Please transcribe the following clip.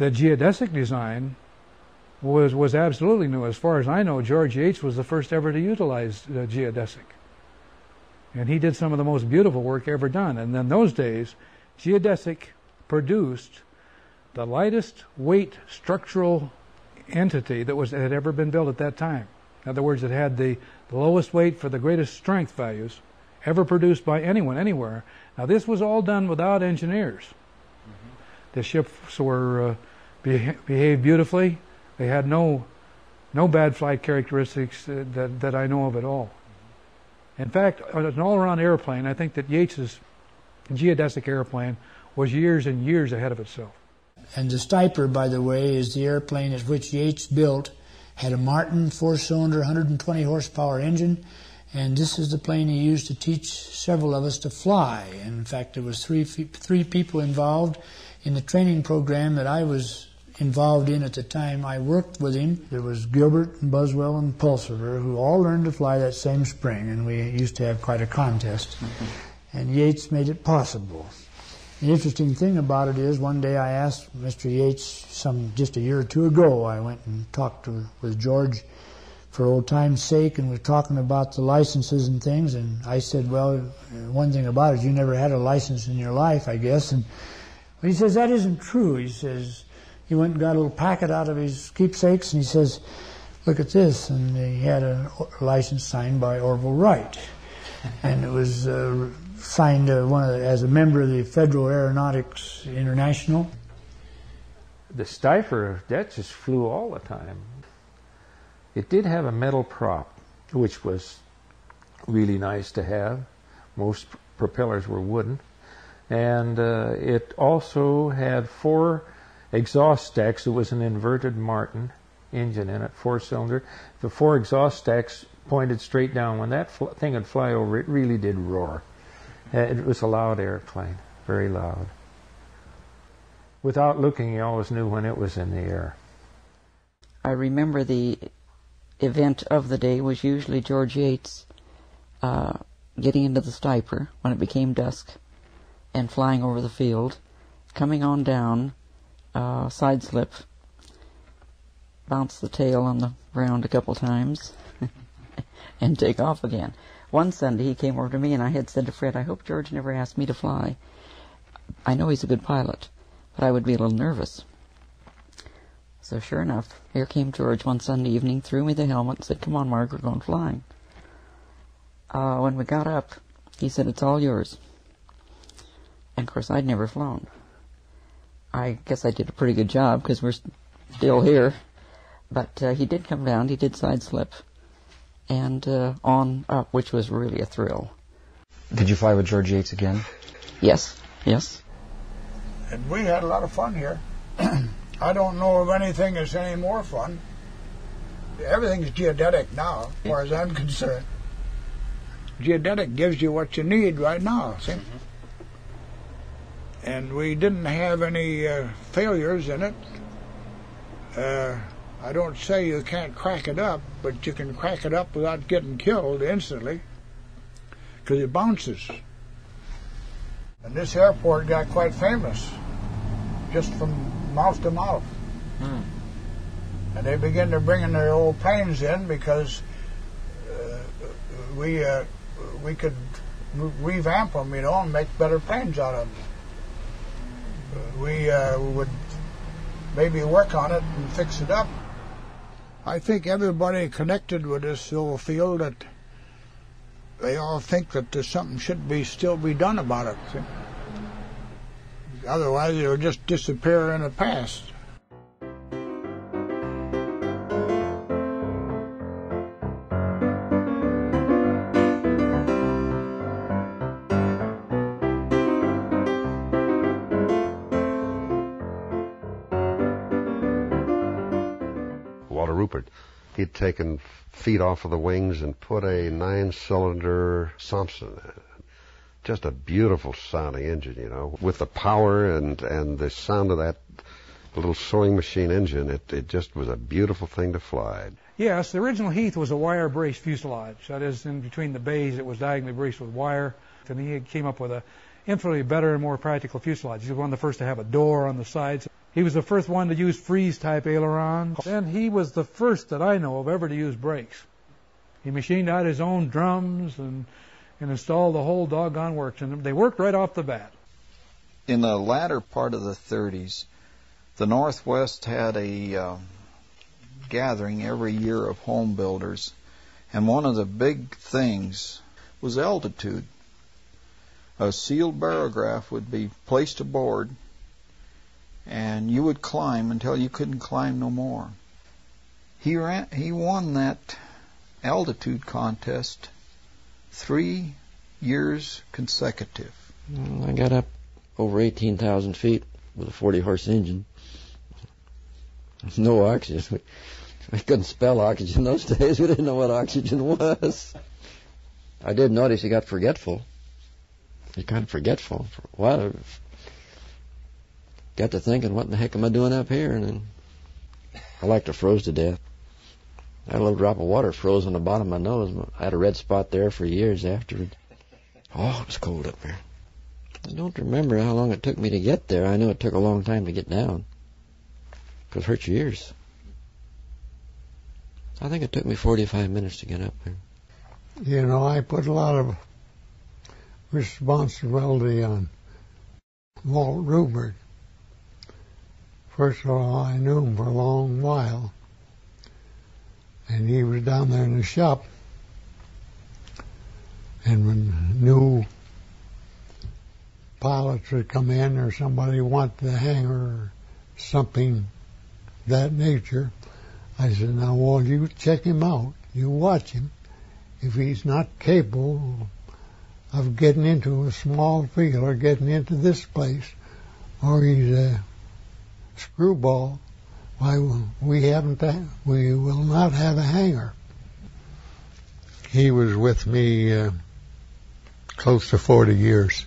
the geodesic design was was absolutely new. As far as I know, George Yates was the first ever to utilize geodesic, and he did some of the most beautiful work ever done. And in those days, geodesic produced the lightest weight structural entity that was had ever been built at that time. In other words, it had the lowest weight for the greatest strength values ever produced by anyone anywhere. Now, this was all done without engineers. The ships were uh, behaved beautifully. They had no no bad flight characteristics uh, that that I know of at all. In fact, on an all-around airplane, I think that Yates's geodesic airplane was years and years ahead of itself. And the Steiper, by the way, is the airplane at which Yates built, had a Martin four-cylinder, 120 horsepower engine, and this is the plane he used to teach several of us to fly. And in fact, there was three three people involved in the training program that I was involved in at the time I worked with him. There was Gilbert and Buswell and Pulsifer who all learned to fly that same spring, and we used to have quite a contest. Mm-hmm. And Yates made it possible. The interesting thing about it is, one day I asked Mr. Yates, some just a year or two ago, I went and talked to, with George for old time's sake, and we are talking about the licenses and things. And I said, "Well, one thing about it, you never had a license in your life, I guess." And he says that isn't true. He says he went and got a little packet out of his keepsakes, and he says, "Look at this," and he had a license signed by Orville Wright, and it was. Uh, signed uh, one the, as a member of the Federal Aeronautics International. The Steifer, that just flew all the time. It did have a metal prop, which was really nice to have. Most propellers were wooden. And uh, it also had four exhaust stacks. It was an inverted Martin engine in it, four cylinder. The four exhaust stacks pointed straight down. When that fl- thing would fly over, it really did roar. It was a loud airplane, very loud. Without looking, you always knew when it was in the air. I remember the event of the day was usually George Yates uh, getting into the Steiper when it became dusk and flying over the field, coming on down, uh, side slip, bounce the tail on the ground a couple times, and take off again. One Sunday he came over to me and I had said to Fred, I hope George never asked me to fly. I know he's a good pilot, but I would be a little nervous. So sure enough, here came George one Sunday evening, threw me the helmet, and said, Come on, Mark, we're going flying. Uh, when we got up, he said, It's all yours. And of course, I'd never flown. I guess I did a pretty good job because we're still here. But uh, he did come down, he did side slip, and uh, on up, which was really a thrill. Did you fly with George Yates again? Yes, yes. And we had a lot of fun here. I don't know of anything that's any more fun. Everything's geodetic now, as far as I'm concerned. Geodetic gives you what you need right now, see? Mm-hmm. And we didn't have any uh, failures in it. Uh, I don't say you can't crack it up, but you can crack it up without getting killed instantly because it bounces. And this airport got quite famous just from mouth to mouth. Hmm. And they began to bring in their old planes in because uh, we uh, we could revamp them, you know, and make better planes out of them. We uh, would maybe work on it and fix it up. I think everybody connected with this will feel that they all think that there's something should be still be done about it. Otherwise, it'll just disappear in the past. He'd taken feet off of the wings and put a nine-cylinder Thompson just a beautiful sounding engine, you know, with the power and and the sound of that little sewing machine engine. It it just was a beautiful thing to fly. Yes, the original Heath was a wire braced fuselage. That is, in between the bays, it was diagonally braced with wire. And he came up with a infinitely better and more practical fuselage. He was one of the first to have a door on the sides. He was the first one to use Frise type ailerons. and he was the first that I know of ever to use brakes. He machined out his own drums and, and installed the whole doggone works, and they worked right off the bat. In the latter part of the 30s, the Northwest had a uh, gathering every year of home builders, and one of the big things was altitude. A sealed barograph would be placed aboard, and you would climb until you couldn't climb no more. He ran, he won that altitude contest three years consecutive. Mm, I got up over 18,000 feet with a 40 horse engine. No oxygen. I couldn't spell oxygen those days. We didn't know what oxygen was. I did notice he got forgetful. He got forgetful for. Got to thinking, what in the heck am I doing up here? And then I like to froze to death. I had a little drop of water froze on the bottom of my nose. I had a red spot there for years afterward. Oh, it was cold up there. I don't remember how long it took me to get there. I know it took a long time to get down. Because it hurts your ears. I think it took me 45 minutes to get up there. You know, I put a lot of responsibility on Walt Ruber. First of all, I knew him for a long while. And he was down there in the shop. And when new pilots would come in or somebody want the hangar or something that nature, I said, now, Walt, you check him out. You watch him. If he's not capable of getting into a small field or getting into this place, or he's a screwball, why we haven't we will not have a hangar. He was with me uh, close to 40 years.